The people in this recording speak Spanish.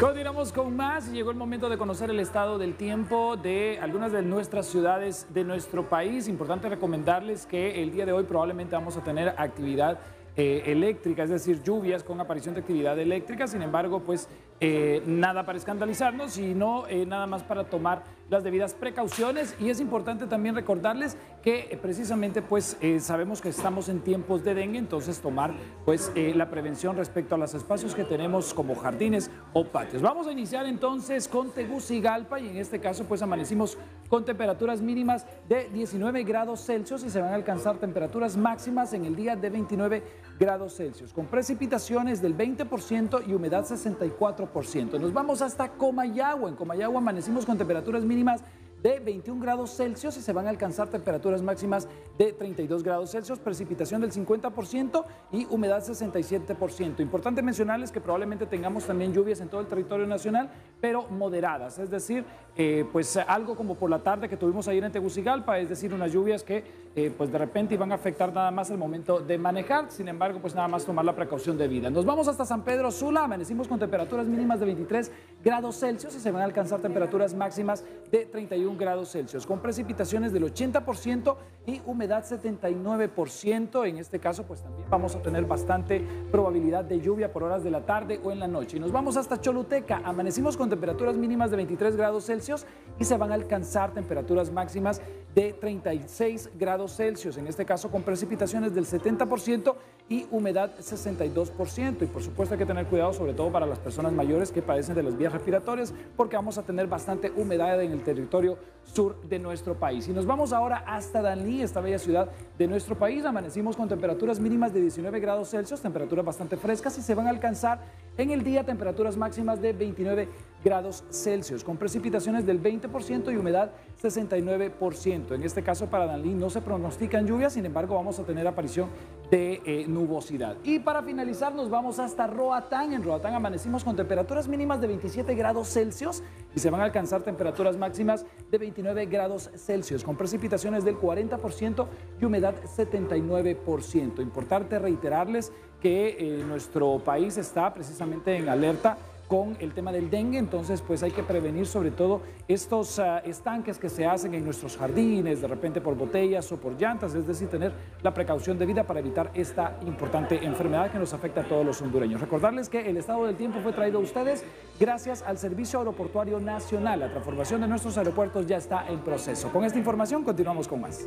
Continuamos con más y llegó el momento de conocer el estado del tiempo de algunas de nuestras ciudades de nuestro país. Importante recomendarles que el día de hoy probablemente vamos a tener actividad eh, eléctrica, es decir, lluvias con aparición de actividad eléctrica. Sin embargo, pues eh, nada para escandalizarnos, sino eh, nada más para tomar las debidas precauciones. Y es importante también recordarles que precisamente pues sabemos que estamos en tiempos de dengue, entonces tomar pues la prevención respecto a los espacios que tenemos como jardines o patios. Vamos a iniciar entonces con Tegucigalpa y en este caso pues amanecimos con temperaturas mínimas de 19 grados Celsius y se van a alcanzar temperaturas máximas en el día de 29 grados Celsius, con precipitaciones del 20% y humedad 64%. Nos vamos hasta Comayagua. En Comayagua amanecimos con temperaturas mínimas de 21 grados Celsius y se van a alcanzar temperaturas máximas de 32 grados Celsius, precipitación del 50% y humedad 67%. Importante mencionarles que probablemente tengamos también lluvias en todo el territorio nacional, pero moderadas, es decir, pues algo como por la tarde que tuvimos ayer en Tegucigalpa, es decir, unas lluvias que eh, pues de repente iban a afectar nada más el momento de manejar, sin embargo, pues nada más tomar la precaución de vida. Nos vamos hasta San Pedro Sula, amanecimos con temperaturas mínimas de 23 grados Celsius y se van a alcanzar temperaturas máximas de 31 grados Celsius, con precipitaciones del 80% y humedad 79%. En este caso, pues también vamos a tener bastante probabilidad de lluvia por horas de la tarde o en la noche. Y nos vamos hasta Choluteca. Amanecimos con temperaturas mínimas de 23 grados Celsius y se van a alcanzar temperaturas máximas de 36 grados Celsius. En este caso, con precipitaciones del 70% y humedad 62%. Y por supuesto hay que tener cuidado, sobre todo para las personas mayores que padecen de las vías respiratorias, porque vamos a tener bastante humedad en el territorio sur de nuestro país. Y nos vamos ahora hasta Danlí, esta bella ciudad de nuestro país. Amanecimos con temperaturas mínimas de 19 grados Celsius, temperaturas bastante frescas y se van a alcanzar en el día temperaturas máximas de 29 grados Celsius, con precipitaciones del 20% y humedad 69%. En este caso para Danlí no se pronostican lluvias, sin embargo vamos a tener aparición de eh, nubosidad. Y para finalizar nos vamos hasta Roatán. En Roatán amanecimos con temperaturas mínimas de 27 grados Celsius y se van a alcanzar temperaturas máximas de 29 grados Celsius, con precipitaciones del 40% y humedad 79%. Importante reiterarles que eh, nuestro país está precisamente en alerta con el tema del dengue, entonces pues hay que prevenir sobre todo estos ah, estanques que se hacen en nuestros jardines, de repente por botellas o por llantas, es decir, tener la precaución debida para evitar esta importante enfermedad que nos afecta a todos los hondureños. Recordarles que el estado del tiempo fue traído a ustedes gracias al Servicio Aeroportuario Nacional. La transformación de nuestros aeropuertos ya está en proceso. Con esta información continuamos con más.